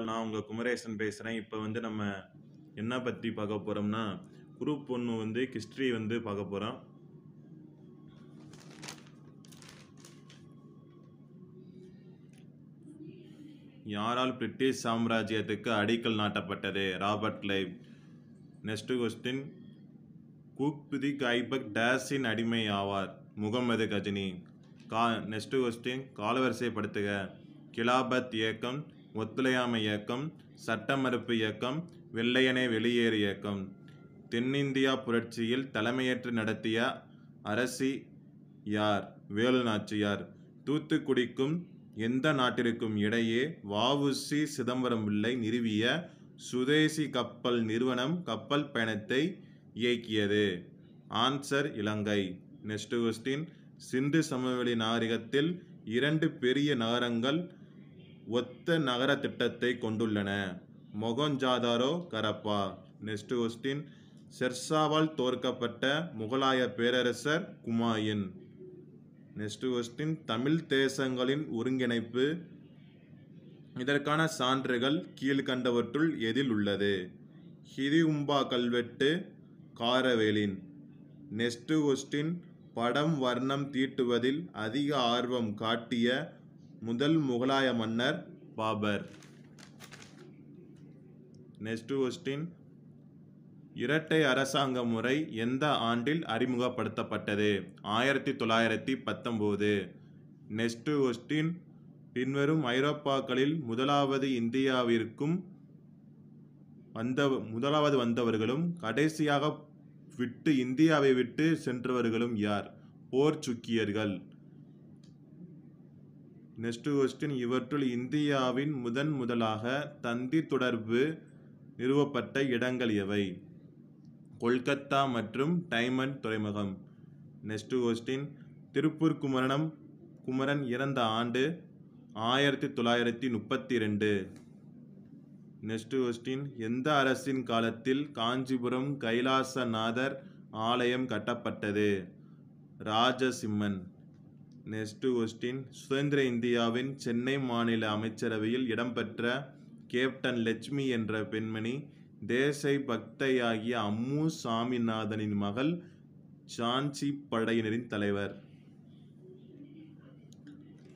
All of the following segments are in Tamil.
நான் உங்கள் குமரேசன் பேசுகிறேன் இப்போ வந்து நம்ம என்ன பற்றி பார்க்க போகிறோம்னா குரூப் ஒன்று வந்து ஹிஸ்ட்ரி வந்து பார்க்க போகிறோம் யாரால் பிரிட்டிஷ் சாம்ராஜ்யத்துக்கு அடிக்கல் நாட்டப்பட்டது? ராபர்ட் லைவ் நெக்ஸ்ட் கொஸ்டின் குக்பிதி கைபக் டேஸின் அடிமை ஆவார் முகமது கஜினி. கா நெக்ஸ்ட் கொஸ்டின் காலவரிசைப்படுத்துக. கிலாபத் இயக்கம் ஒத்துழையாமை இயக்கம் சட்ட மறுப்பு இயக்கம் வெள்ளையனே வெளியேறு இயக்கம். தென்னிந்தியா புரட்சியில் தலைமையேற்று நடத்திய அரசி யார்? வேலு நாச்சியார் தூத்துக்குடிக்கும் எந்த நாட்டிற்கும் இடையே வவுசி சிதம்பரம் பிள்ளை நிறுவிய சுதேசி கப்பல் நிறுவனம் கப்பல் பயணத்தை இயக்கியது. Answer Ilangai. Next question Sindhu சமவெளி நாகரிகத்தில் இரண்டு பெரிய நகரங்கள் ஒத்த நகர திட்டத்தை கொண்டுள்ளன. மொகஞ்சாதாரோ கரப்பா. நெக்ஸ்ட் கொஸ்டின் ஷெர்ஷாவால் தோற்கப்பட்ட முகலாய பேரரசர் குமாயின். நெக்ஸ்ட் கொஸ்டின் தமிழ் தேசங்களின் ஒருங்கிணைப்பு இதற்கான சான்றுகள் கீழ்கண்டவற்றுள் எதில் உள்ளது? ஹிரிஉம்பா கல்வெட்டு காரவேலின். நெக்ஸ்ட் கொஸ்டின் படம் வர்ணம் தீட்டுவதில் அதிக ஆர்வம் காட்டிய முதல் முகலாய மன்னர் பாபர். Next question. இரட்டை அரசாங்க முறை எந்த ஆண்டில் அறிமுகப்படுத்தப்பட்டது? ஆயிரத்தி தொள்ளாயிரத்தி பத்தொம்போது நெக்ஸ்ட் கொஸ்டின். பின்வரும் ஐரோப்பாக்களில் முதலாவது இந்தியாவிற்கும் வந்த முதலாவது வந்தவர்களும் கடைசியாக விட்டு இந்தியாவை விட்டு சென்றவர்களும் யார்? போர்ச்சுக்கியர்கள் நெக்ஸ்ட் கொஸ்டின் இவற்றுள் இந்தியாவின் முதன் முதலாக தந்தி தொடர்பு நிறுவப்பட்ட இடங்கள் எவை? கொல்கத்தா மற்றும் டைமண்ட் துறைமுகம். நெக்ஸ்ட் கொஸ்டின் திருப்பூர் குமரனம் குமரன் இறந்த ஆண்டு ஆயிரத்தி தொள்ளாயிரத்தி முப்பத்தி ரெண்டு. நெக்ஸ்ட் கொஸ்டின் எந்த அரசின் காலத்தில் காஞ்சிபுரம் கைலாசநாதர் ஆலயம் கட்டப்பட்டது? ராஜசிம்மன். நெக்ஸ்ட் கொஸ்டின் சுதந்திர இந்தியாவின் சென்னை மாநில அமைச்சரவையில் இடம்பெற்ற கேப்டன் லட்சுமி என்ற பெண்மணி தேசை பக்தையாகிய அம்மு சாமிநாதனின் மகள் ஜான்சி படையினரின் தலைவர்.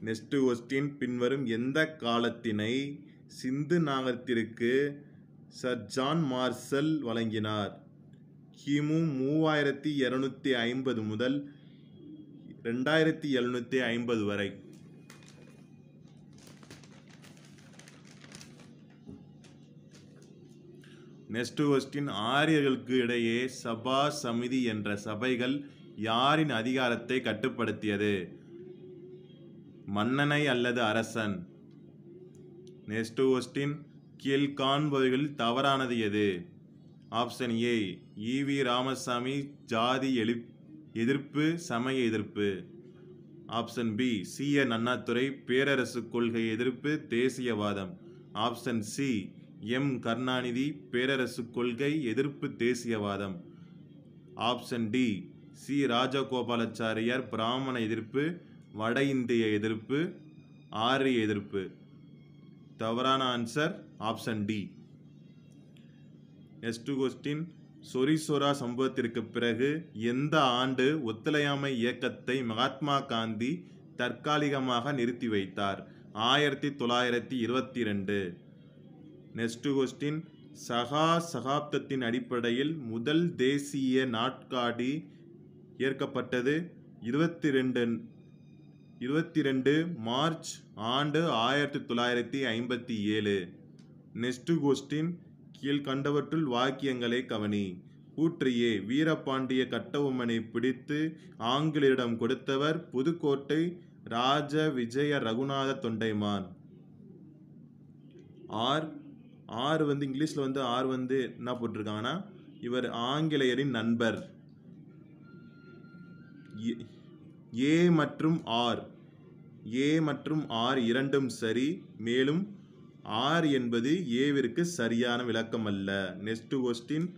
நெக்ஸ்ட் கொஸ்டின் பின்வரும் எந்த காலத்தினை சிந்து நாகத்திற்கு சர் ஜான் மார்சல் வழங்கினார். கிமு மூவாயிரத்தி இருநூத்தி ஐம்பது முதல் ரெண்டாயிரத்தி எழுநூத்தி ஐம்பது வரை. நெக்ஸ்ட் கொஸ்டின் ஆரியர்களுக்கு இடையே சபா சமிதி என்ற சபைகள் யாரின் அதிகாரத்தை கட்டுப்படுத்தியது? மன்னனை அல்லது அரசன்? நெக்ஸ்ட் கொஸ்டின் கீழ்காண்பவைகளில் தவறானது எது? ஆப்ஷன் ஏ இவி ராமசாமி ஜாதி எழு எதிர்ப்பு சமய எதிர்ப்பு. Option B C N Annadurai பேரரசு கொள்கை எதிர்ப்பு தேசியவாதம். ஆப்ஷன் சி எம் கருணாநிதி பேரரசு கொள்கை எதிர்ப்பு தேசியவாதம். ஆப்ஷன் டி சி ராஜகோபாலாச்சாரியார் பிராமண எதிர்ப்பு வட இந்திய எதிர்ப்பு ஆரிய எதிர்ப்பு. தவறான answer option D next question Chaurichaura சம்பவத்திற்கு பிறகு எந்த ஆண்டு ஒத்துழையாமை இயக்கத்தை மகாத்மா காந்தி தற்காலிகமாக நிறுத்தி வைத்தார்? ஆயிரத்தி தொள்ளாயிரத்தி இருபத்தி ரெண்டு நெக்ஸ்ட் கொஸ்டின் சகா சகாப்தத்தின் அடிப்படையில் முதல் தேசிய நாட்காடி ஏற்கப்பட்டது. இருபத்தி ரெண்டு இருபத்தி ரெண்டு மார்ச் ஆண்டு ஆயிரத்தி தொள்ளாயிரத்தி ஐம்பத்தி ஏழு. நெக்ஸ்ட் கொஸ்டின் கீழ்கண்டவற்றுள் வாக்கியங்களை கவனி. கூற்றியே வீரபாண்டிய கட்டவுமனை பிடித்து ஆங்கிலேயரிடம் கொடுத்தவர் புதுக்கோட்டை ராஜ விஜய ரகுநாத தொண்டைமான். ஆர் ஆர் வந்து இங்கிலீஷில் வந்து ஆர் வந்து என்ன போட்டிருக்காங்கன்னா இவர் ஆங்கிலேயரின் நண்பர். ஏ மற்றும் ஆர். ஏ மற்றும் ஆர் இரண்டும் சரி மேலும் ஆர் என்பது ஏவிற்கு சரியான விளக்கம் அல்ல. நெக்ஸ்ட் கொஸ்டின்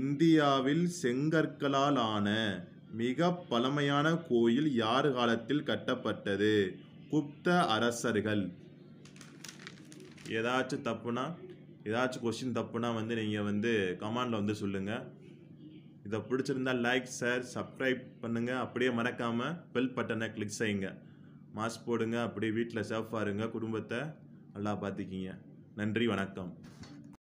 இந்தியாவில் செங்கற்களால் ஆன மிக பழமையான கோயில் யார் காலத்தில் கட்டப்பட்டது? குப்த அரசர்கள். ஏதாச்சும் தப்புனா ஏதாச்சும் கொஸ்டின் தப்புனா வந்து நீங்கள் வந்து கமாண்டில் வந்து சொல்லுங்கள் இதை பிடிச்சிருந்தா லைக் ஷேர் சப்ஸ்கிரைப் பண்ணுங்கள் அப்படியே மறக்காமல் பெல் பட்டனை கிளிக் செய்யுங்க. மாஸ்க் போடுங்க. அப்படியே வீட்டில் சேஃபாக இருங்க. குடும்பத்தை நல்லா பார்த்துக்கிங்க. நன்றி வணக்கம்.